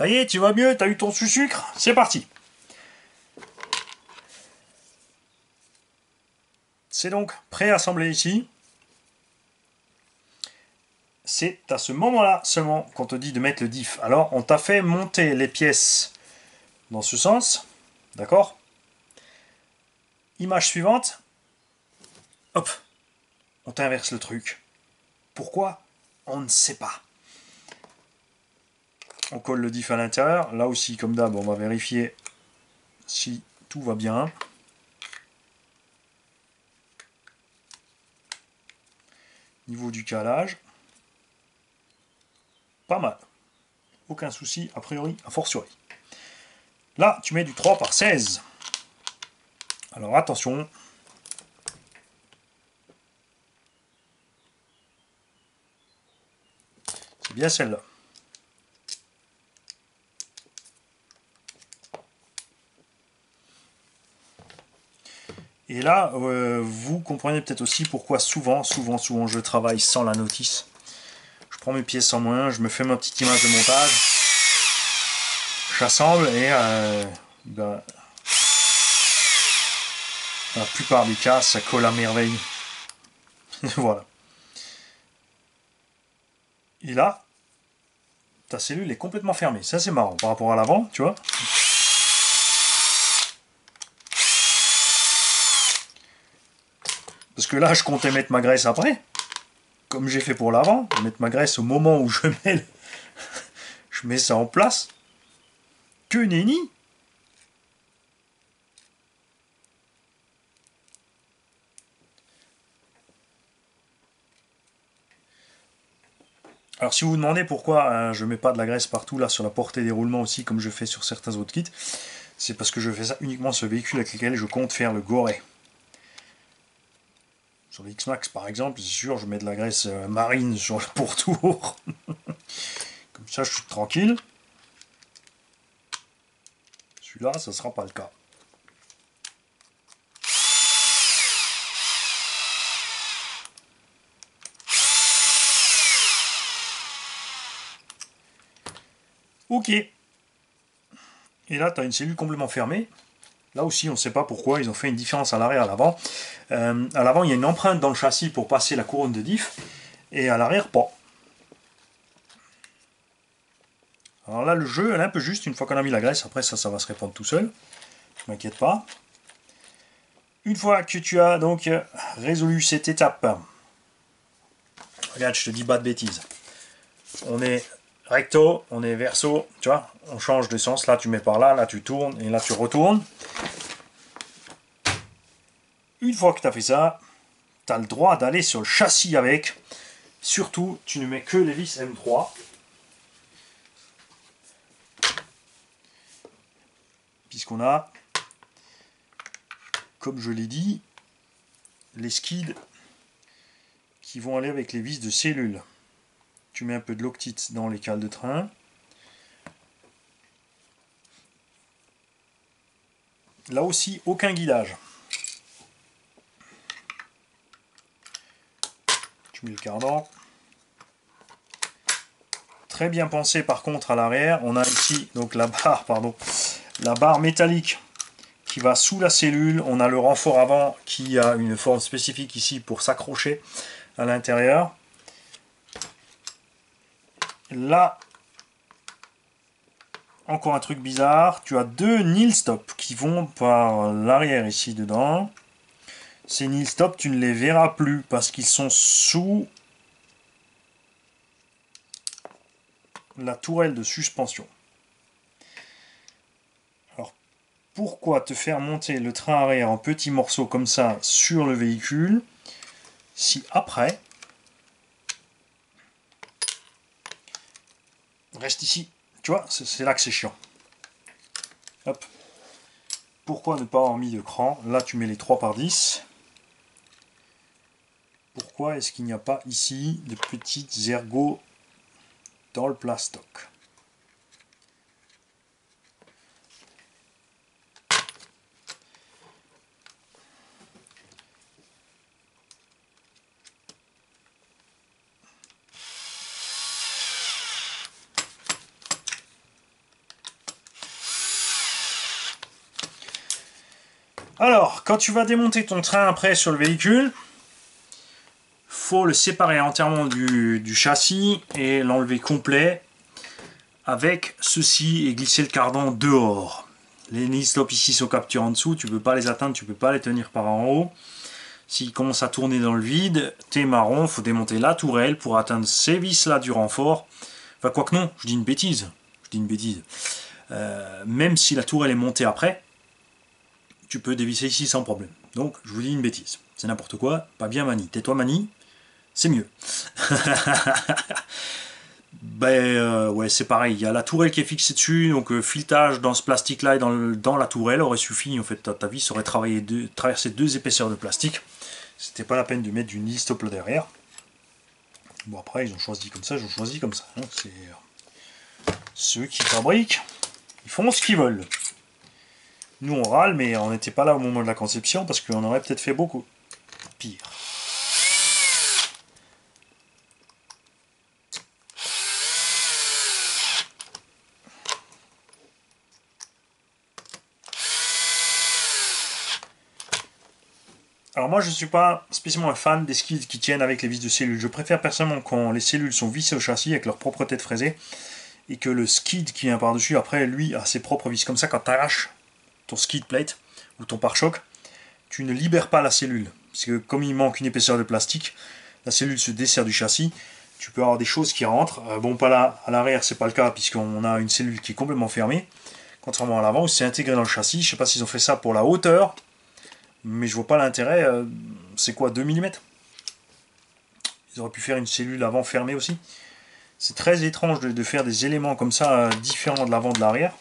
Ça y est, tu vas mieux, t'as eu ton sucre C'est parti C'est donc préassemblé ici. C'est à ce moment-là seulement qu'on te dit de mettre le diff. Alors, on t'a fait monter les pièces dans ce sens. D'accord? Image suivante. Hop. On t'inverse le truc. Pourquoi? On ne sait pas. On colle le diff à l'intérieur. Là aussi, comme d'hab, on va vérifier si tout va bien. Niveau du calage. Pas mal. Aucun souci, a priori, a fortiori. Là, tu mets du 3 par 16. Alors attention. C'est bien celle-là. Et là, euh, vous comprenez peut-être aussi pourquoi souvent, souvent, souvent, je travaille sans la notice. Je prends mes pièces en moins, je me fais ma petite image de montage, j'assemble et euh, ben, la plupart des cas, ça colle à merveille. voilà. Et là, ta cellule est complètement fermée. Ça, c'est marrant par rapport à l'avant, tu vois. Parce que là, je comptais mettre ma graisse après. Comme j'ai fait pour l'avant. Mettre ma graisse au moment où je mets, je mets ça en place. Que nenni Alors si vous vous demandez pourquoi euh, je ne mets pas de la graisse partout là sur la portée des roulements aussi comme je fais sur certains autres kits, c'est parce que je fais ça uniquement sur le véhicule avec lequel je compte faire le goré. Sur X-Max par exemple, c'est sûr, je mets de la graisse euh, marine sur le pourtour. Comme ça, je suis tranquille. Celui-là, ça ne sera pas le cas. Ok. Et là, tu as une cellule complètement fermée. Là aussi, on ne sait pas pourquoi ils ont fait une différence à l'arrière à l'avant. Euh, à l'avant, il y a une empreinte dans le châssis pour passer la couronne de diff, et à l'arrière, pas. Alors là, le jeu est un peu juste une fois qu'on a mis la graisse. Après, ça, ça va se répandre tout seul. Ne m'inquiète pas. Une fois que tu as donc résolu cette étape, regarde, je te dis pas de bêtises. On est recto, on est verso, tu vois, on change de sens, là tu mets par là, là tu tournes, et là tu retournes. Une fois que tu as fait ça, tu as le droit d'aller sur le châssis avec. Surtout, tu ne mets que les vis M3. Puisqu'on a, comme je l'ai dit, les skids qui vont aller avec les vis de cellule. Tu mets un peu de loctite dans les cales de train. Là aussi, aucun guidage. Tu mets le cardan. Très bien pensé par contre à l'arrière. On a ici donc la barre, pardon, la barre métallique qui va sous la cellule. On a le renfort avant qui a une forme spécifique ici pour s'accrocher à l'intérieur. Là, encore un truc bizarre. Tu as deux nil stop qui vont par l'arrière ici dedans. Ces nil stop, tu ne les verras plus parce qu'ils sont sous la tourelle de suspension. Alors, pourquoi te faire monter le train arrière en petits morceaux comme ça sur le véhicule si après reste ici. Tu vois, c'est là que c'est chiant. Hop. Pourquoi ne pas avoir mis de cran? Là, tu mets les 3 par 10. Pourquoi est-ce qu'il n'y a pas ici de petites ergots dans le plastoc? Alors, quand tu vas démonter ton train après sur le véhicule, faut le séparer entièrement du, châssis et l'enlever complet avec ceci et glisser le cardan dehors. Les knee stop ici sont capturés en dessous, tu peux pas les atteindre, tu peux pas les tenir par en haut. S'il commence à tourner dans le vide, t'es marron, faut démonter la tourelle pour atteindre ces vis là du renfort. Enfin, quoi que non, je dis une bêtise. Je dis une bêtise. Euh, même si la tourelle est montée après, tu peux dévisser ici sans problème. Donc, je vous dis une bêtise. C'est n'importe quoi, pas bien Mani. Tais-toi Mani, c'est mieux. ben euh, ouais, c'est pareil. Il y a la tourelle qui est fixée dessus, donc euh, filetage dans ce plastique-là et dans, dans, la tourelle aurait suffi. En fait, ta, vis aurait deux, traversé deux épaisseurs de plastique. C'était pas la peine de mettre du stop là derrière. Bon après, ils ont choisi comme ça, ils ont choisi comme ça. Hein. C'est ceux qui fabriquent, ils font ce qu'ils veulent. Nous on râle, mais on n'était pas là au moment de la conception parce qu'on aurait peut-être fait beaucoup pire. Alors moi je ne suis pas spécialement un fan des skids qui tiennent avec les vis de cellules. Je préfère personnellement quand les cellules sont vissées au châssis avec leur propre tête fraisée et que le skid qui vient par-dessus, après, lui, a ses propres vis. Comme ça, quand tu arraches ton skid plate ou ton pare-choc, tu ne libères pas la cellule. Parce que comme il manque une épaisseur de plastique, la cellule se dessert du châssis. Tu peux avoir des choses qui rentrent. Euh, bon, pas là, à l'arrière, c'est pas le cas, puisqu'on a une cellule qui est complètement fermée. Contrairement à l'avant, où c'est intégré dans le châssis. Je sais pas s'ils ont fait ça pour la hauteur, mais je vois pas l'intérêt. Euh, c'est quoi, 2 mm Ils auraient pu faire une cellule avant fermée aussi. C'est très étrange de, faire des éléments comme ça euh, différents de l'avant de l'arrière.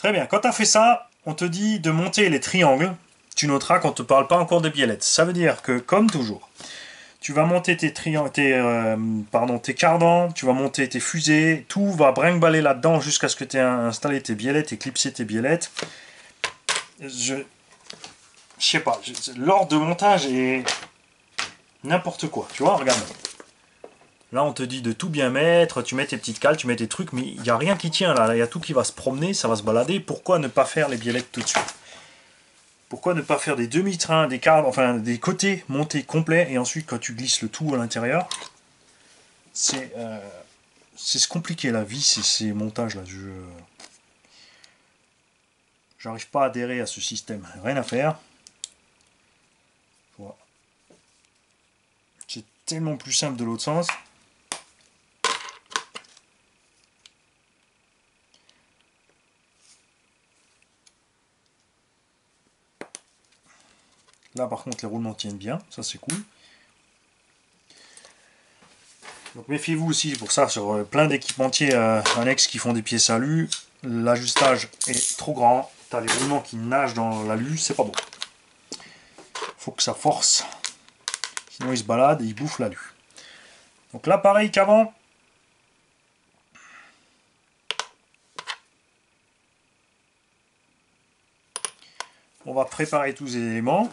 Très bien, quand tu as fait ça, on te dit de monter les triangles. Tu noteras qu'on ne te parle pas encore de biellettes. Ça veut dire que, comme toujours, tu vas monter tes, tes, euh, tes cardans, tu vas monter tes fusées, tout va brinque-baller là-dedans jusqu'à ce que tu aies installé tes biellettes, éclipsé tes biellettes. Je ne sais pas, l'ordre de montage est n'importe quoi. Tu vois, regarde. Là, on te dit de tout bien mettre, tu mets tes petites cales, tu mets tes trucs, mais il n'y a rien qui tient là. Il y a tout qui va se promener, ça va se balader. Pourquoi ne pas faire les biellettes tout de suite? Pourquoi ne pas faire des demi-trains, des cadres, enfin des côtés montés complets, et ensuite quand tu glisses le tout à l'intérieur? C'est euh, c'est compliqué la vie, c'est ces montages là. Je J'arrive pas à adhérer à ce système. Rien à faire. C'est tellement plus simple de l'autre sens. Là par contre les roulements tiennent bien, ça c'est cool. Donc méfiez-vous aussi pour ça sur euh, plein d'équipementiers euh, annexes qui font des pieds salus. L'ajustage est trop grand. Tu as les roulements qui nagent dans l'alu, c'est pas bon. Faut que ça force. Sinon ils se baladent et ils bouffent l'alu. Donc là pareil qu'avant. On va préparer tous les éléments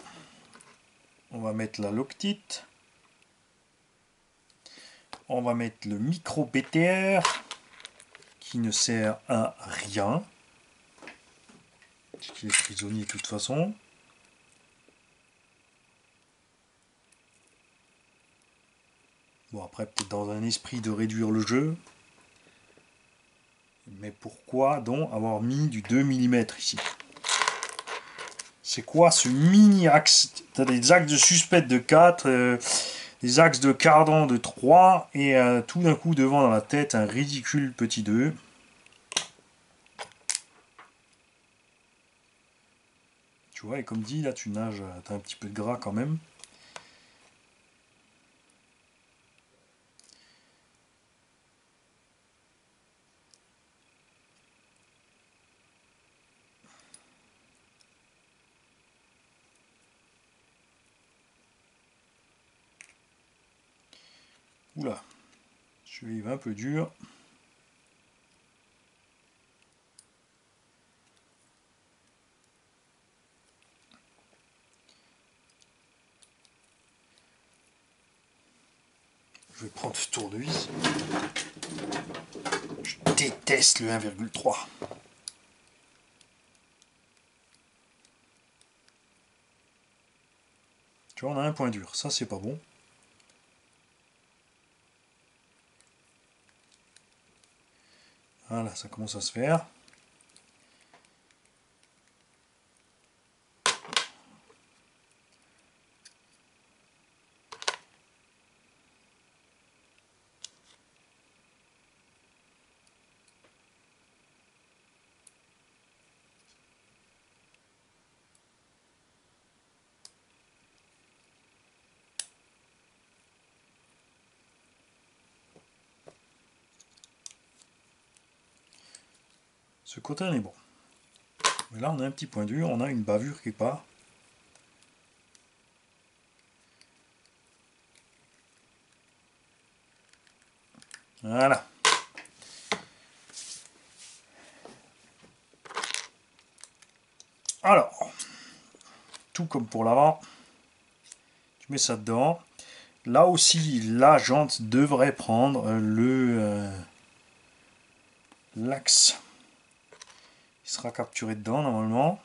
on va mettre la loctite, on va mettre le micro BTR qui ne sert à rien, qui est prisonnier de toute façon. Bon après peut-être dans un esprit de réduire le jeu. Mais pourquoi donc avoir mis du 2 mm ici? C'est quoi ce mini axe? Tu as des axes de suspect de 4, euh, des axes de cardan de 3, et euh, tout d'un coup devant dans la tête un ridicule petit 2. Tu vois, et comme dit, là tu nages, tu as un petit peu de gras quand même. Oula, je là il va un peu dur. Je vais prendre ce tournevis. Je déteste le 1,3. Tu vois, on a un point dur. Ça, c'est pas bon. Voilà, ça commence à se faire. Ce côté est bon. Mais là, on a un petit point dur, on a une bavure qui part. Voilà. Alors, tout comme pour l'avant, tu mets ça dedans. Là aussi, la jante devrait prendre le euh, l'axe sera capturé dedans normalement.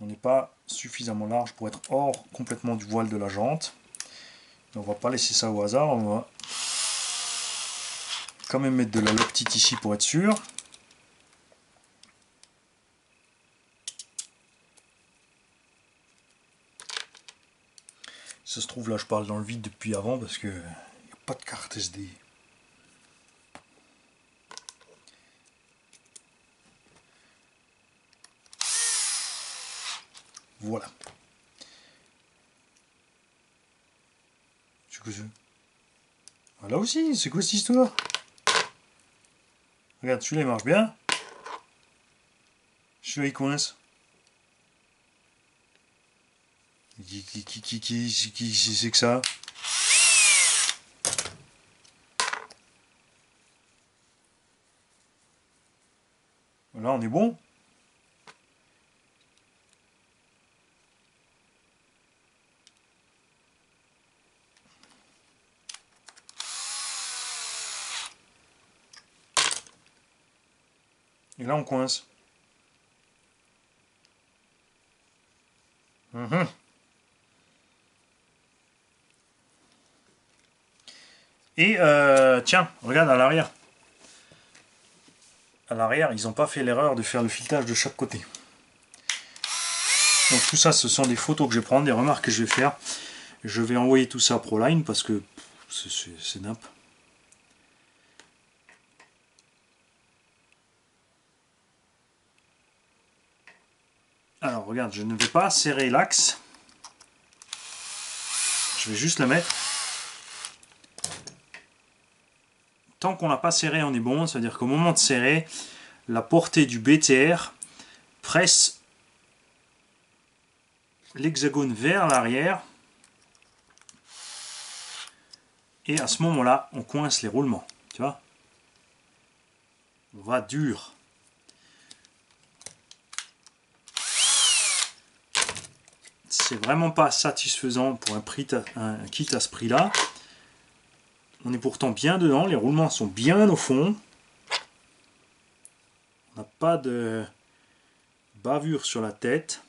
On n'est pas suffisamment large pour être hors complètement du voile de la jante. on va pas laisser ça au hasard, on va quand même mettre de la loctite ici pour être sûr. Ça se trouve là je parle dans le vide depuis avant parce que n'y a pas de carte SD. Voilà. C'est quoi ça ah, Là aussi, c'est quoi cette histoire? Regarde, celui-là il marche bien. Celui-là il coince. Qui, qui, qui, qui, qui, c'est que ça? Là on est bon là, on coince. Mhm. Et euh, tiens, regarde à l'arrière. À l'arrière, ils n'ont pas fait l'erreur de faire le filetage de chaque côté. Donc tout ça, ce sont des photos que je vais prendre, des remarques que je vais faire. Je vais envoyer tout ça à Proline parce que c'est nimp. Alors regarde, je ne vais pas serrer l'axe. Je vais juste la mettre. Tant qu'on n'a pas serré, on est bon. C'est-à-dire qu'au moment de serrer, la portée du BTR presse l'hexagone vers l'arrière. Et à ce moment-là, on coince les roulements. Tu vois? On va dur. C'est vraiment pas satisfaisant pour un, prix un kit à ce prix là. On est pourtant bien dedans, les roulements sont bien au fond. On n'a pas de bavure sur la tête.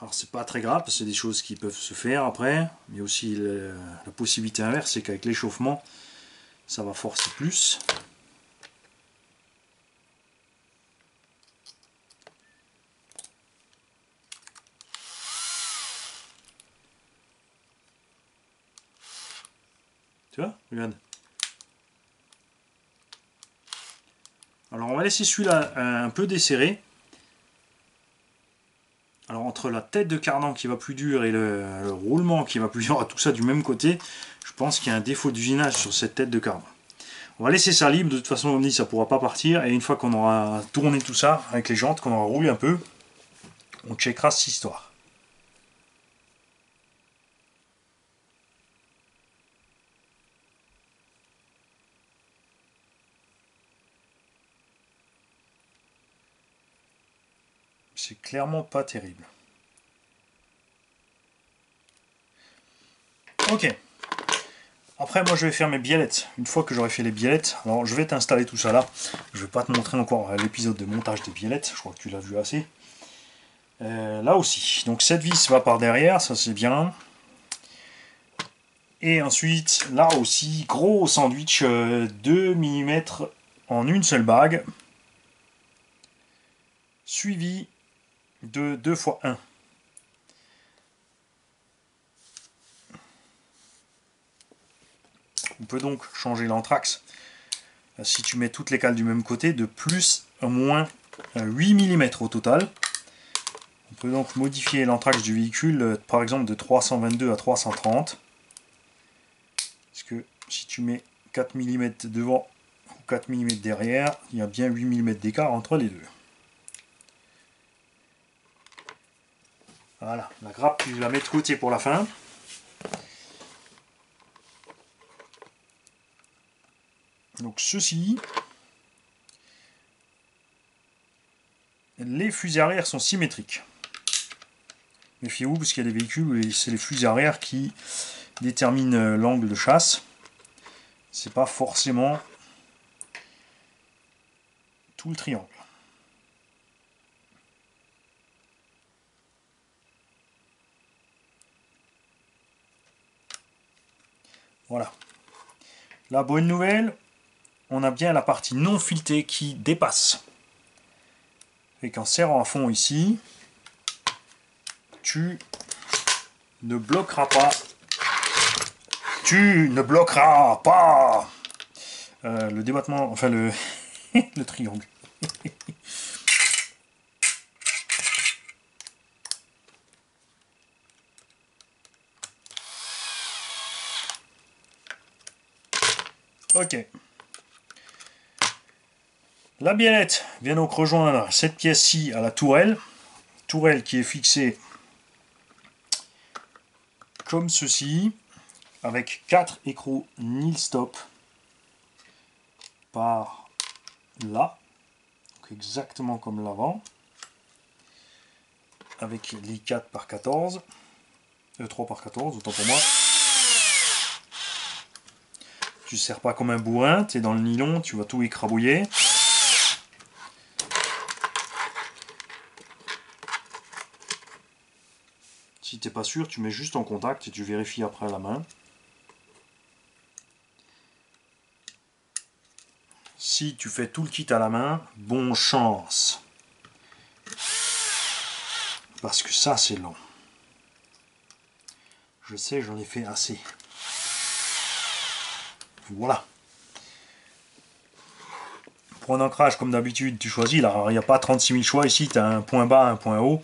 Alors c'est pas très grave, c'est des choses qui peuvent se faire après. Mais aussi la possibilité inverse, c'est qu'avec l'échauffement, ça va forcer plus. Tu vois Regarde. Alors on va laisser celui-là euh, un peu desserré. Alors entre la tête de cardan qui va plus dur et le, roulement qui va plus dur, tout ça du même côté, je pense qu'il y a un défaut d'usinage sur cette tête de cardan. On va laisser ça libre, de toute façon on dit ça pourra pas partir, et une fois qu'on aura tourné tout ça avec les jantes, qu'on aura roulé un peu, on checkera cette histoire. c'est clairement pas terrible. Ok. Après, moi, je vais faire mes biellettes. Une fois que j'aurai fait les biellettes, alors je vais t'installer tout ça là. Je vais pas te montrer encore l'épisode de montage des biellettes. Je crois que tu l'as vu assez. Euh, là aussi. Donc cette vis va par derrière, ça c'est bien. Et ensuite, là aussi, gros sandwich 2 euh, mm en une seule bague. Suivi de 2 x 1. On peut donc changer l'anthrax euh, si tu mets toutes les cales du même côté de plus ou moins 8 mm au total. On peut donc modifier l'anthrax du véhicule euh, par exemple de 322 à 330. Parce que si tu mets 4 mm devant ou 4 mm derrière, il y a bien 8 mm d'écart entre les deux. Voilà, la grappe, tu la mets de côté pour la fin. Donc ceci, les fusées arrière sont symétriques. Méfiez-vous parce qu'il y a des véhicules où c'est les fusées arrière qui déterminent euh, l'angle de chasse. C'est pas forcément tout le triangle. Voilà. La bonne nouvelle, on a bien la partie non filetée qui dépasse. Et qu'en serrant à fond ici, tu ne bloqueras pas. Tu ne bloqueras pas euh, le débattement, enfin le triangle. ok. La biellette vient donc rejoindre cette pièce-ci à la tourelle. Tourelle qui est fixée comme ceci, avec quatre écrous nil stop par là, exactement comme l'avant, avec les 4 par 14, euh, 3 par 14, autant pour moi. Tu sers pas comme un bourrin, tu es dans le nylon, tu vas tout écrabouiller. Si tu n'es pas sûr, tu mets juste en contact et tu vérifies après à la main. Si tu fais tout le kit à la main, bon chance. Parce que ça, c'est long. Je sais, j'en ai fait assez. Voilà. Pour un ancrage, comme d'habitude, tu choisis. Il n'y a pas 36 000 choix ici. Tu as un point bas, un point haut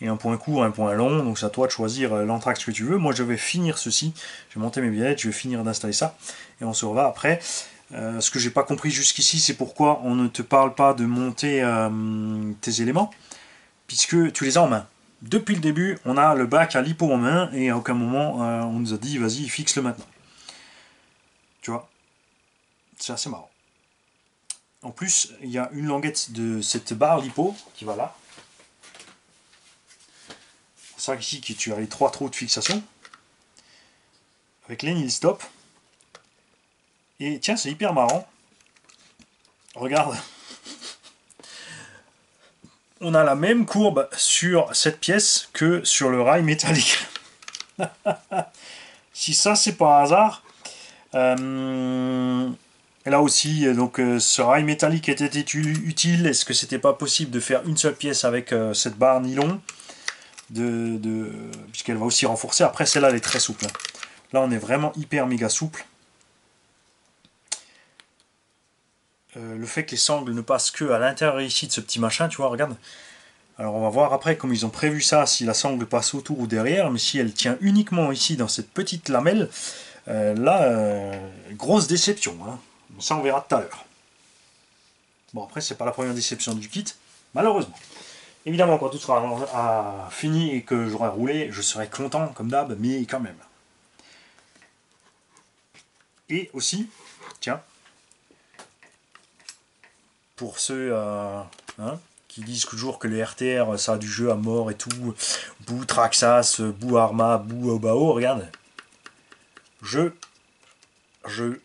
et un point court, un point long. Donc c'est à toi de choisir euh, l'anthrax que tu veux. Moi je vais finir ceci. Je vais monter mes billettes, je vais finir d'installer ça. Et on se revoit après. Euh, ce que j'ai pas compris jusqu'ici, c'est pourquoi on ne te parle pas de monter euh, tes éléments, puisque tu les as en main. Depuis le début, on a le bac à l'hypo en main, et à aucun moment on nous a dit vas-y, fixe-le maintenant. C'est assez marrant. En plus, il y a une languette de cette barre lipo qui va là, ça ici qui tu as les trois trous de fixation. Avec les stop. Et tiens c'est hyper marrant. Regarde. On a la même courbe sur cette pièce que sur le rail métallique. Si ça c'est pas un hasard euh, là aussi donc euh, ce rail métallique était utile est-ce que c'était pas possible de faire une seule pièce avec euh, cette barre nylon puisqu'elle va aussi renforcer. Après, celle-là, elle est très souple. Hein. Là, on est vraiment hyper méga souple. Euh, le fait que les sangles ne passent que à l'intérieur ici de ce petit machin, tu vois, regarde. Alors on va voir après comme ils ont prévu ça, si la sangle passe autour ou derrière, mais si elle tient uniquement ici dans cette petite lamelle, euh, là, euh, grosse déception. Hein. Ça on verra tout à l'heure. Bon après c'est pas la première déception du kit, malheureusement. Évidemment, quand tout sera fini et que j'aurai roulé, je serai content, comme d'hab, mais quand même. Et aussi, tiens, pour ceux euh, hein, qui disent toujours que le RTR, ça a du jeu à mort et tout, bout Traxas, bout Arma, bout Obao, regarde, je jeu.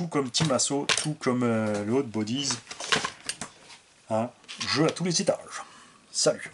Tout comme Assault, tout comme euh, le Hot Bodies. Hein, jeu à tous les étages. Salut